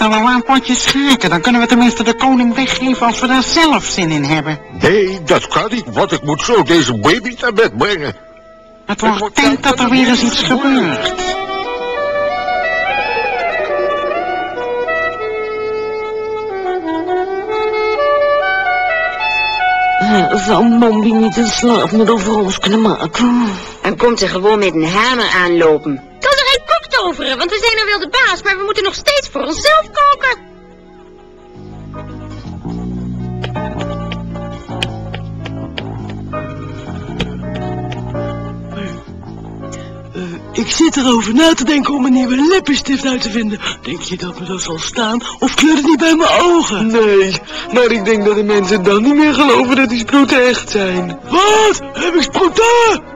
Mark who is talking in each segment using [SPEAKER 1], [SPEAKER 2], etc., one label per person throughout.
[SPEAKER 1] Zullen we een potje schaken? Dan kunnen we tenminste de koning weggeven als we daar zelf zin in hebben.
[SPEAKER 2] Nee, dat kan niet, want ik moet zo deze baby naar bed brengen.
[SPEAKER 1] Het wordt tijd dat er weer eens iets gebeurt.
[SPEAKER 3] Zou Mombi niet een slaapmiddel voor ons kunnen maken?
[SPEAKER 4] Dan komt ze gewoon met een hamer aanlopen.
[SPEAKER 5] Toveren, want we zijn nou wel de baas, maar we moeten nog steeds voor onszelf koken.
[SPEAKER 3] Ik zit erover na te denken om een nieuwe lippenstift uit te vinden. Denk je dat me dat zal staan? Of kleurt het niet bij mijn ogen?
[SPEAKER 6] Nee, maar ik denk dat de mensen dan niet meer geloven dat die sproeten echt zijn.
[SPEAKER 3] Wat? Heb ik sproeten?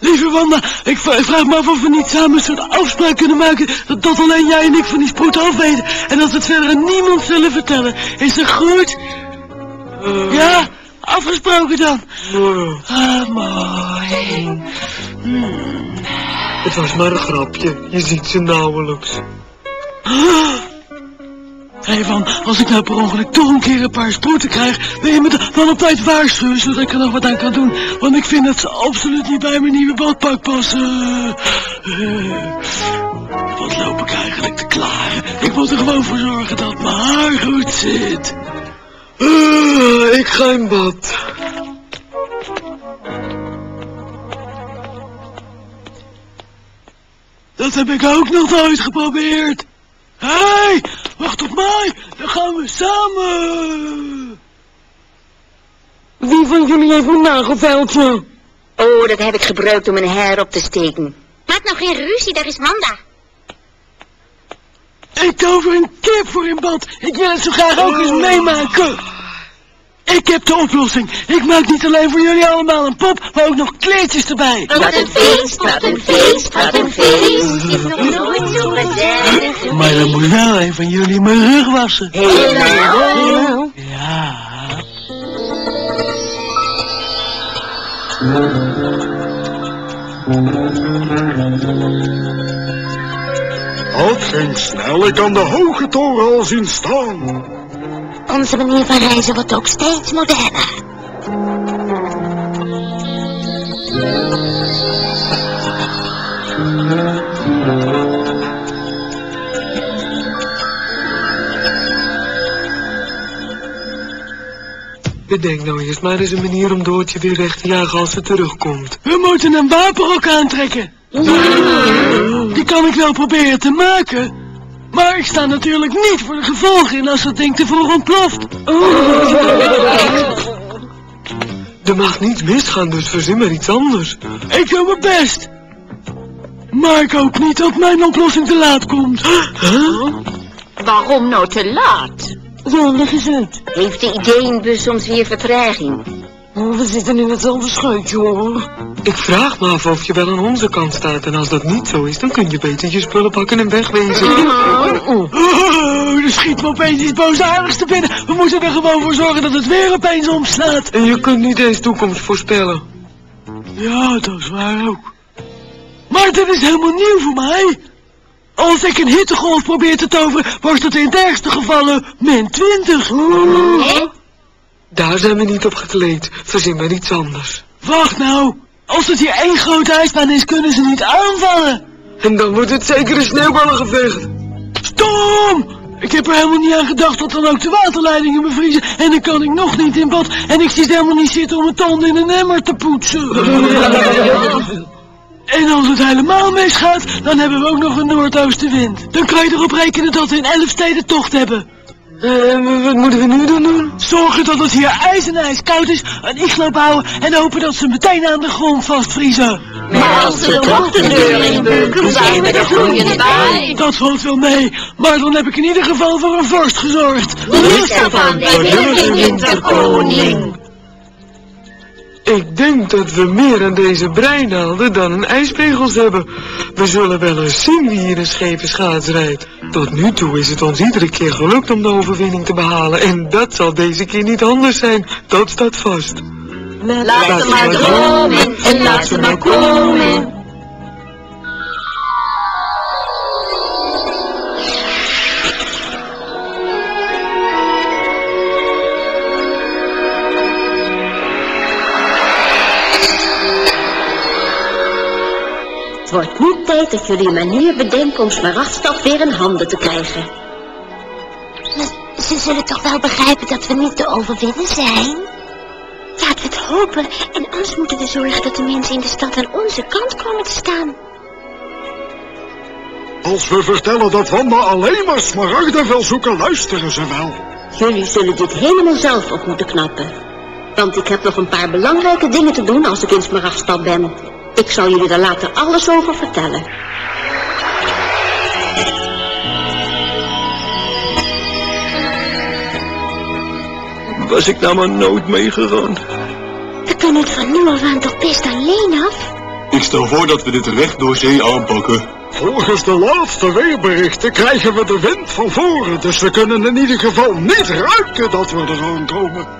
[SPEAKER 3] Lieve Wanda, ik vra- ik vraag me af of we niet samen een soort afspraak kunnen maken dat, dat alleen jij en ik van die sproeten af weten en dat we het verder aan niemand zullen vertellen. Is dat goed?
[SPEAKER 6] Eh,
[SPEAKER 3] Ja, afgesproken dan. Ah, mooi.
[SPEAKER 6] het was maar een grapje. Je ziet ze nauwelijks.
[SPEAKER 3] Van, als ik nou per ongeluk toch een keer een paar sproeten krijg, wil je me da- dan op tijd waarschuwen, zodat ik er nog wat aan kan doen? Want ik vind dat ze absoluut niet bij mijn nieuwe badpak passen. Eh, wat loop ik eigenlijk te klaren? Ik moet er gewoon voor zorgen dat mijn haar goed zit.
[SPEAKER 6] Eh, ik ga in bad.
[SPEAKER 3] Dat heb ik ook nog nooit geprobeerd. Hé, hey, wacht op mij, dan gaan we samen.
[SPEAKER 4] Wie van jullie heeft een nagelveldje? Oh, dat heb ik gebruikt om mijn haar op te steken.
[SPEAKER 5] Maak nou geen ruzie, daar is Wanda.
[SPEAKER 3] Ik tover een kip voor in bad. Ik wil het zo graag ook eens meemaken. Ik heb de oplossing. Ik maak niet alleen voor jullie allemaal een pop, maar ook nog kleedjes erbij.
[SPEAKER 5] Wat een feest, wat een feest, wat een feest. Is nog nooit zo gezellig
[SPEAKER 3] Maar dan moet wel een van jullie mijn rug wassen.
[SPEAKER 4] Helemaal.
[SPEAKER 3] Ja.
[SPEAKER 2] Het ging snel, ik kan de hoge toren al zien staan.
[SPEAKER 5] Onze manier van reizen wordt ook steeds moderner.
[SPEAKER 6] Bedenk nou eerst maar eens een manier om Doortje weer weg te jagen als ze terugkomt.
[SPEAKER 3] We moeten een wapenrok aantrekken. Die kan ik wel proberen te maken. Maar ik sta natuurlijk niet voor de gevolgen in als dat ding te vroeg ontploft.
[SPEAKER 6] Er mag niets misgaan, dus verzin maar iets anders.
[SPEAKER 3] Ik doe mijn best. Maar ik hoop niet dat mijn oplossing te laat komt.
[SPEAKER 4] Waarom nou te laat?
[SPEAKER 3] Ja, leg eens uit.
[SPEAKER 4] Heeft de ideeënbus soms weer vertraging?
[SPEAKER 3] Oh, we zitten in hetzelfde scheutje, hoor.
[SPEAKER 6] Ik vraag me af of je wel aan onze kant staat en als dat niet zo is, dan kun je beter je spullen pakken en wegwezen.
[SPEAKER 3] Oh, er schiet me opeens iets boosaardigs te binnen. We moeten er gewoon voor zorgen dat het weer opeens omslaat.
[SPEAKER 6] En je kunt niet eens toekomst voorspellen.
[SPEAKER 3] Ja, dat is waar ook. Maar dit is helemaal nieuw voor mij. Als ik een hittegolf probeer te toveren, wordt het in het ergste gevallen min 20.
[SPEAKER 6] Daar zijn we niet op gekleed. Verzin maar iets anders.
[SPEAKER 3] Wacht nou. Als het hier één grote ijsbaan is, kunnen ze niet aanvallen.
[SPEAKER 6] En dan wordt het zeker een sneeuwballengevecht.
[SPEAKER 3] Stom! Ik heb er helemaal niet aan gedacht dat dan ook de waterleidingen bevriezen. En dan kan ik nog niet in bad. En ik zit helemaal niet zitten om mijn tanden in een emmer te poetsen. En als het helemaal misgaat, dan hebben we ook nog een noordoostenwind. Dan kan je erop rekenen dat we in elf steden tocht hebben.
[SPEAKER 6] En wat moeten we nu dan doen?
[SPEAKER 3] Zorgen dat het hier ijs en ijs koud is, een iglo bouwen en hopen dat ze meteen aan de grond vastvriezen.
[SPEAKER 5] Maar als ze toch de deur inbeuken, zijn we er gloeiend bij.
[SPEAKER 3] Dat valt wel mee, maar dan heb ik in ieder geval voor een vorst gezorgd.
[SPEAKER 5] Wij willen geen winterkoning.
[SPEAKER 6] Ik denk dat we meer aan deze breinaalden dan een ijspegels hebben. We zullen wel eens zien wie hier een scheve schaats rijdt. Tot nu toe is het ons iedere keer gelukt om de overwinning te behalen. En dat zal deze keer niet anders zijn. Dat staat vast.
[SPEAKER 5] Laat ze maar dromen en laat ze maar komen.
[SPEAKER 4] Het wordt nu tijd dat jullie een manier bedenken om Smaragdstad weer in handen te krijgen.
[SPEAKER 5] Ze zullen toch wel begrijpen dat we niet te overwinnen zijn? Laten we het hopen. En anders moeten we zorgen dat de mensen in de stad aan onze kant komen te staan.
[SPEAKER 2] Als we vertellen dat Wanda alleen maar smaragden wil zoeken, luisteren ze wel.
[SPEAKER 4] Jullie zullen dit helemaal zelf op moeten knappen. Want ik heb nog een paar belangrijke dingen te doen als ik in Smaragdstad ben. Ik zal jullie daar later alles over vertellen.
[SPEAKER 3] Was ik nou maar nooit meegegaan?
[SPEAKER 5] We kunnen het van nu af aan toch best alleen af?
[SPEAKER 7] Ik stel voor dat we dit recht door zee aanpakken.
[SPEAKER 2] Volgens de laatste weerberichten krijgen we de wind van voren, dus we kunnen in ieder geval niet ruiken dat we eraan komen.